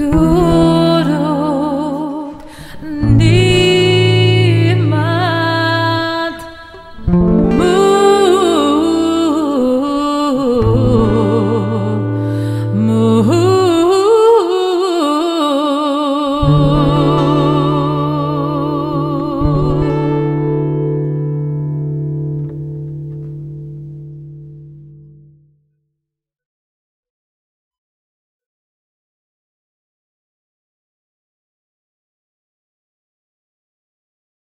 through